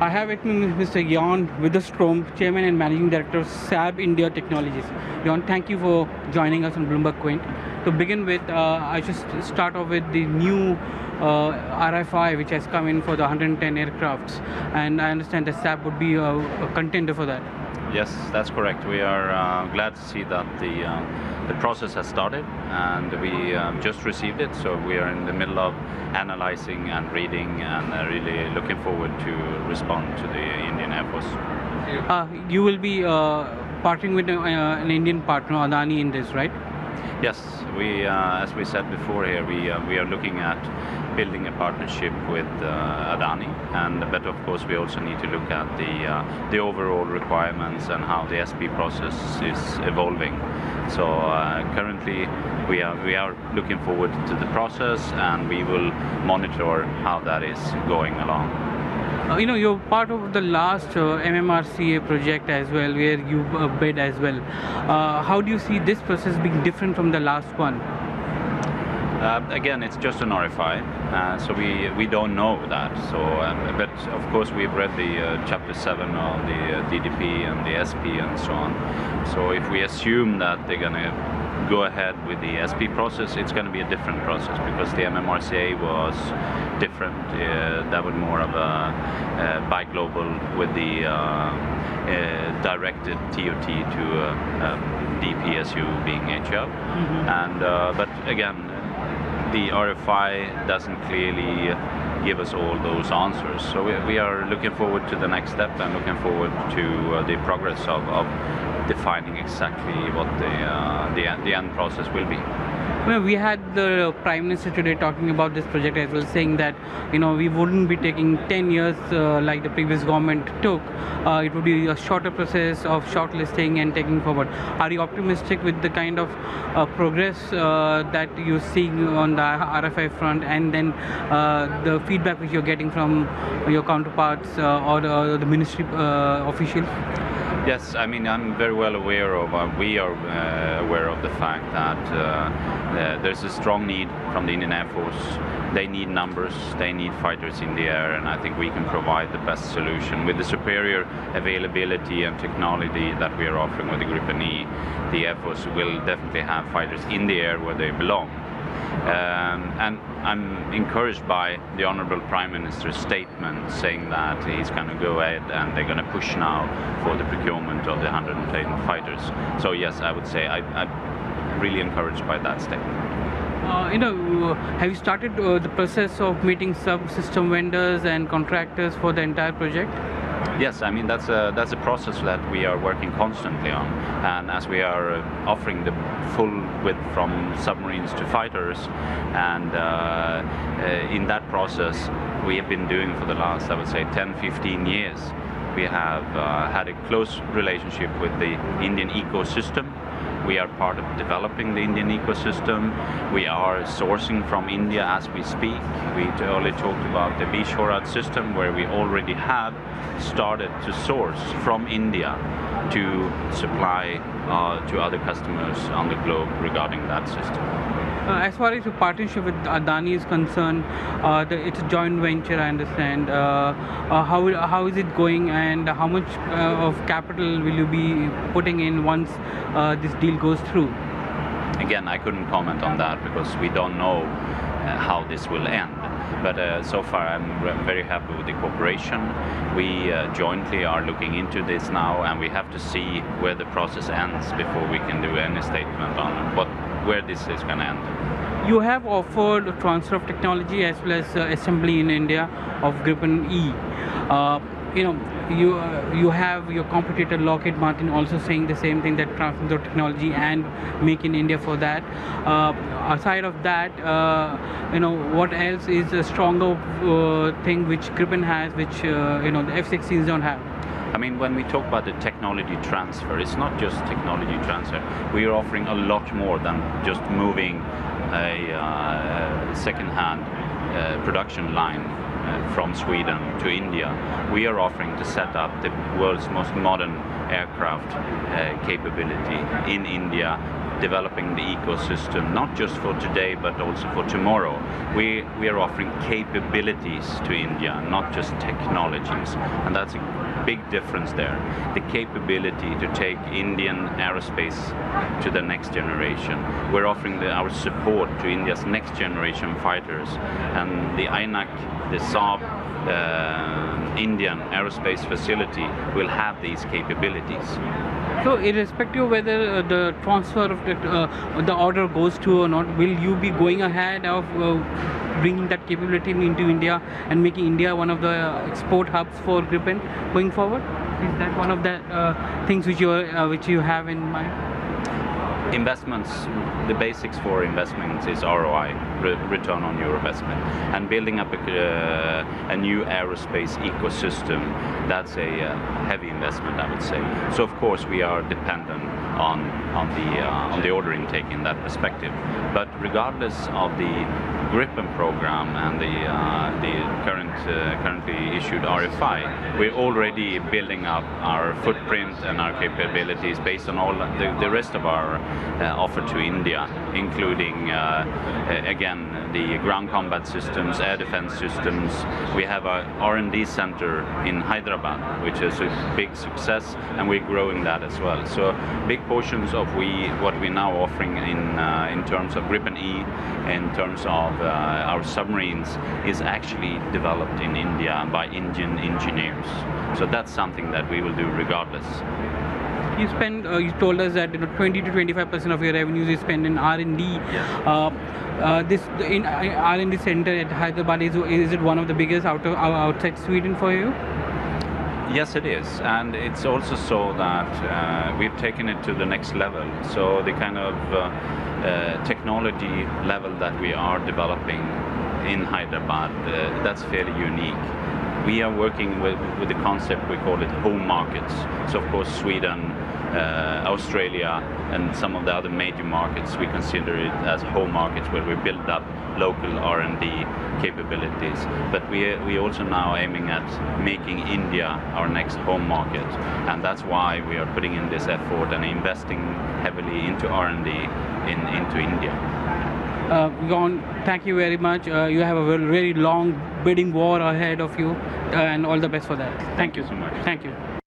I have with me Mr. Jan Widerstrom, Chairman and Managing Director of Saab India Technologies. Jan, thank you for joining us on Bloomberg Quint. To begin with, uh, I just start off with the new uh, RFI which has come in for the 110 aircrafts, and I understand that Saab would be a, a contender for that. Yes, that's correct. We are uh, glad to see that the uh, the process has started, and we um, just received it. So we are in the middle of analyzing and reading, and uh, really looking forward to respond to the Indian Air Force. Uh, you will be uh, partnering with uh, an Indian partner, Adani, in this, right? Yes, we, uh, as we said before here, we uh, we are looking at building a partnership with uh, Adani, and but of course we also need to look at the uh, the overall requirements and how the SP process is evolving. So uh, currently we are we are looking forward to the process, and we will monitor how that is going along. Uh, you know, you're part of the last uh, MMRCA project as well, where you uh, bid as well. Uh, how do you see this process being different from the last one? Uh, again, it's just an RFI, uh, so we, we don't know that. So, um, but of course, we've read the uh, chapter seven of the uh, DPP and the SP and so on. So, if we assume that they're going to go ahead with the SP process, it's going to be a different process because the MMRCA was different. Uh, that was more of a uh, buy global with the directed TOT to uh, um, DPSU being HAL. And uh, but again, the RFI doesn't clearly give us all those answers. So we, we are looking forward to the next step and looking forward to uh, the progress of, of defining exactly what the, uh, the, the end process will be. Know, we had the Prime Minister today talking about this project as well, saying that you know we wouldn't be taking 10 years uh, like the previous government took. Uh, it would be a shorter process of shortlisting and taking forward. Are you optimistic with the kind of uh, progress uh, that you're seeing on the RFI front, and then uh, the feedback which you're getting from your counterparts uh, or the, the ministry officials? Yes, I mean I'm very well aware of. Uh, we are uh, aware of the fact that uh, uh, there's a strong need from the Indian Air Force. They need numbers. They need fighters in the air, and I think we can provide the best solution with the superior availability and technology that we are offering with the Gripen E. The Air Force will definitely have fighters in the air where they belong. Um, and I'm encouraged by the Honorable Prime Minister's statement saying that he's going to go ahead and they're going to push now for the procurement of the 110 fighters. So yes, I would say I, I'm really encouraged by that statement. Uh, you know, have you started uh, the process of meeting subsystem vendors and contractors for the entire project? Yes, I mean that's a that's a process that we are working constantly on, and as we are uh, offering the full width from submarines to fighters, and uh, uh, in that process we have been doing for the last I would say 10, 15 years. We have uh, had a close relationship with the Indian ecosystem. We are part of developing the Indian ecosystem. We are sourcing from India as we speak. We earlier talked about the VSHORAD system where we already have started to source from India to supply uh, to other customers on the globe regarding that system. Uh, as far as the partnership with Adani is concerned, uh, the, it's a joint venture, I understand. Uh, uh, how, how is it going and how much uh, of capital will you be putting in once uh, this deal goes through? Again, I couldn't comment on that because we don't know how this will end. But uh, so far, I'm very happy with the cooperation. We uh, jointly are looking into this now, and we have to see where the process ends before we can do any statement on what where this is going to end. You have offered transfer of technology as well as uh, assembly in India of Gripen E. You know, you uh, you have your competitor Lockheed Martin also saying the same thing that transfer technology and make in India for that. Uh, aside of that, uh, you know, what else is a stronger uh, thing which Gripen has, which uh, you know the F-16s don't have? I mean, when we talk about the technology transfer, it's not just technology transfer. We are offering a lot more than just moving a uh, second-hand production line from Sweden to India. We are offering to set up the world's most modern aircraft uh, capability in India developing the ecosystem, not just for today but also for tomorrow. We, we are offering capabilities to India, not just technologies. And that's a big difference there. The capability to take Indian aerospace to the next generation. We're offering the, our support to India's next generation fighters. And the INAC, the Saab, uh, Indian aerospace facility will have these capabilities. So, irrespective of whether uh, the transfer of the, uh, the order goes to or not, will you be going ahead of uh, bringing that capability into India and making India one of the export hubs for Gripen going forward? Is that one of the uh, things which you uh, which you have in mind? Investments, the basics for investments is ROI, re- return on your investment, and building up a, uh, a new aerospace ecosystem. That's a uh, heavy investment, I would say. So of course we are dependent on on the uh, on the order intake in that perspective. But regardless of the Gripen program and the uh, the current uh, currently issued RFI, we're already building up our footprint and our capabilities based on all the, the rest of our uh, offer to India, including uh, again the ground combat systems, air defense systems. We have a R&D center in Hyderabad, which is a big success, and we're growing that as well. So big portions of we what we're now offering in uh, in terms of Gripen E, in terms of uh, our submarines, is actually developed in India by Indian engineers. So that's something that we will do regardless. You spend. Uh, you told us that you know 20 to 25 percent of your revenues is spent in R and D. Yes. Uh, uh, this in R and D center at Hyderabad is is it one of the biggest out of outside Sweden for you? Yes, it is, and it's also so that uh, we've taken it to the next level. So the kind of uh, uh, technology level that we are developing in Hyderabad, uh, that's fairly unique. We are working with, with the concept we call it home markets. So of course Sweden, uh, Australia, and some of the other major markets we consider it as home markets where we build up local R&D capabilities. But we we also now aiming at making India our next home market, and that's why we are putting in this effort and investing heavily into R&D in into India. Uh, Jon, thank you very much. Uh, you have a very, very long bidding war ahead of you, uh, and all the best for that. Thank you so much. Thank you.